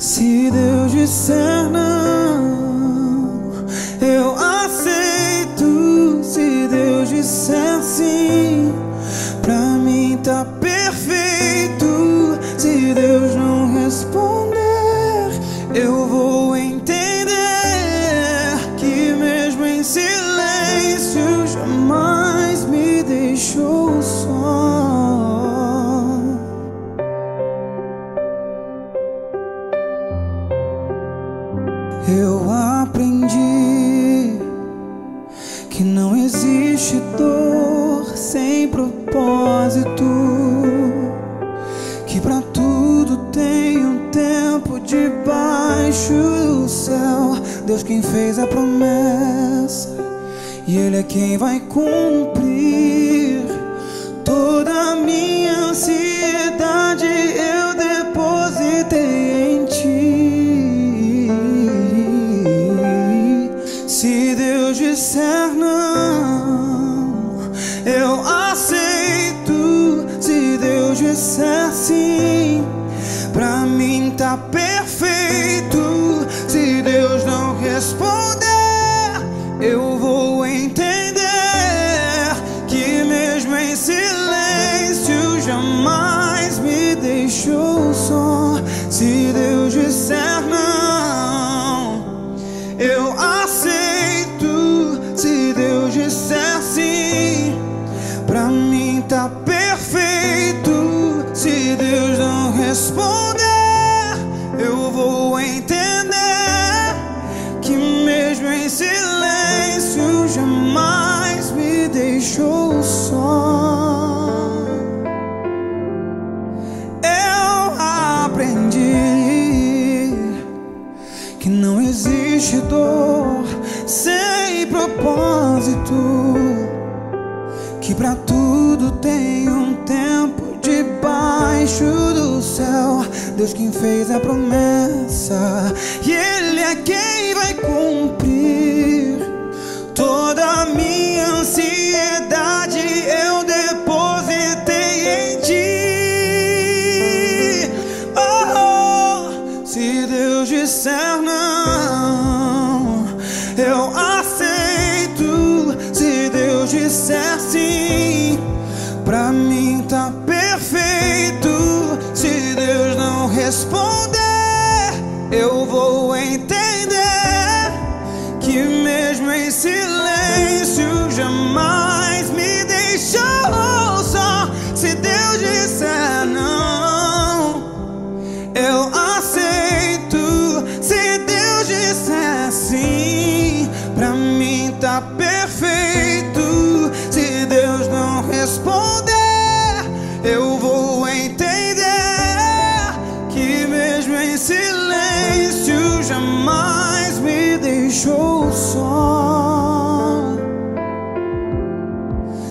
Se Deus disser não, Eu aprendi que não existe dor sem propósito, que pra tudo tem um tempo debaixo do céu. Deus quem fez a promessa e Ele é quem vai cumprir toda a minha ansiedade. Disser não, eu aceito. Se Deus disser sim, tá perfeito. Se Deus não responder, eu vou entender que mesmo em silêncio jamais me deixou só. Eu aprendi que não existe dor sem propósito, que pra tudo tem um tempo debaixo do céu. Deus quem fez a promessa e Ele é quem vai cumprir toda a minha ansiedade. Eu depositei em ti. Oh, se Deus disser não, pra mim tá perfeito. Se Deus não responder, eu vou entender que mesmo em silêncio jamais me deixou só. Se Deus disser não, eu aceito. Se Deus disser sim, pra mim tá perfeito. Jamais me deixou só.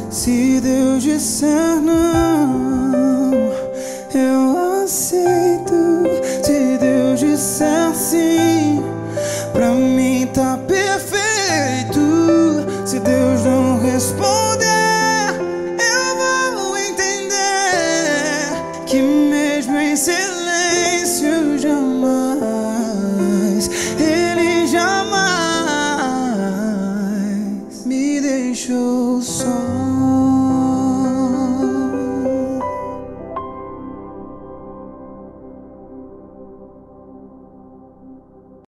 Se Deus disser não, eu aceito. Se Deus disser sim, pra mim tá perfeito.